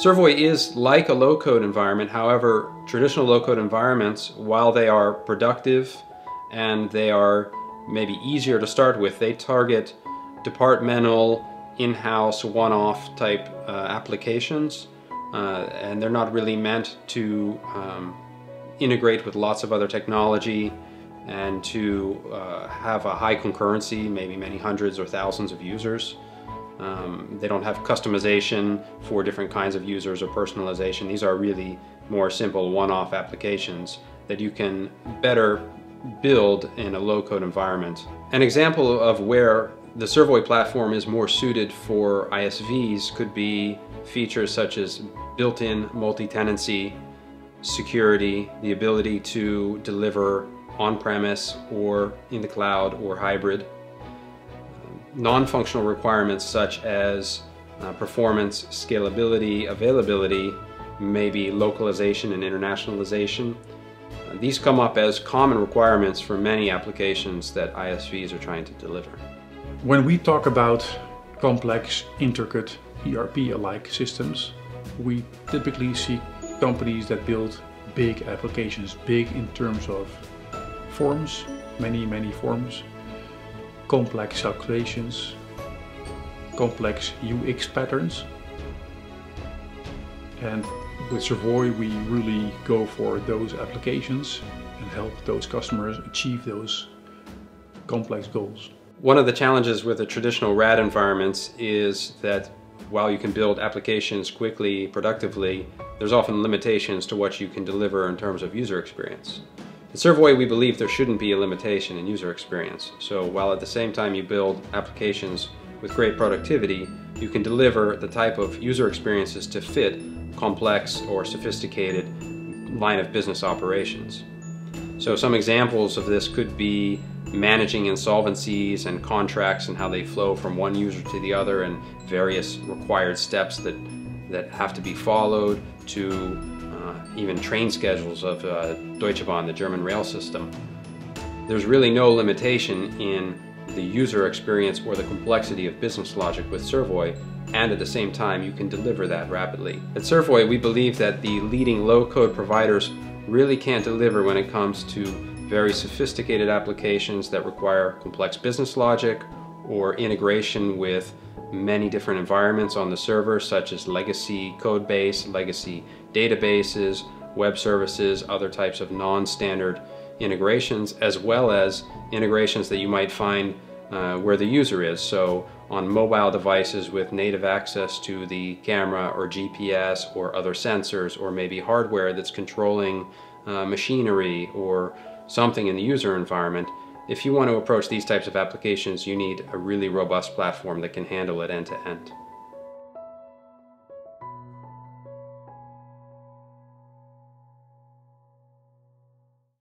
Servoy is like a low-code environment. However, traditional low-code environments, while they are productive and they are maybe easier to start with, they target departmental, in-house, one-off type uh, applications. Uh, and they're not really meant to um, integrate with lots of other technology and to uh, have a high concurrency, maybe many hundreds or thousands of users. Um, they don't have customization for different kinds of users or personalization. These are really more simple one-off applications that you can better build in a low-code environment. An example of where the Servoy platform is more suited for ISVs could be features such as built-in multi-tenancy, security, the ability to deliver on-premise or in the cloud or hybrid, non-functional requirements such as uh, performance, scalability, availability, maybe localization and internationalization. Uh, these come up as common requirements for many applications that ISVs are trying to deliver. When we talk about complex, intricate ERP-alike systems, we typically see companies that build big applications, big in terms of forms, many, many forms, complex calculations, complex UX patterns. And with Servoy, we really go for those applications and help those customers achieve those complex goals. One of the challenges with the traditional RAD environments is that while you can build applications quickly, productively, there's often limitations to what you can deliver in terms of user experience. In Servoy, we believe there shouldn't be a limitation in user experience. So while at the same time you build applications with great productivity, you can deliver the type of user experiences to fit complex or sophisticated line of business operations. So some examples of this could be managing insolvencies and contracts and how they flow from one user to the other and various required steps that, that have to be followed to even train schedules of uh, Deutsche Bahn, the German rail system. There's really no limitation in the user experience or the complexity of business logic with Servoy, and at the same time you can deliver that rapidly. At Servoy, we believe that the leading low-code providers really can't deliver when it comes to very sophisticated applications that require complex business logic or integration with many different environments on the server such as legacy code base, legacy databases, web services, other types of non-standard integrations, as well as integrations that you might find uh, where the user is. So on mobile devices with native access to the camera or GPS or other sensors or maybe hardware that's controlling uh, machinery or something in the user environment, if you want to approach these types of applications, you need a really robust platform that can handle it end to end.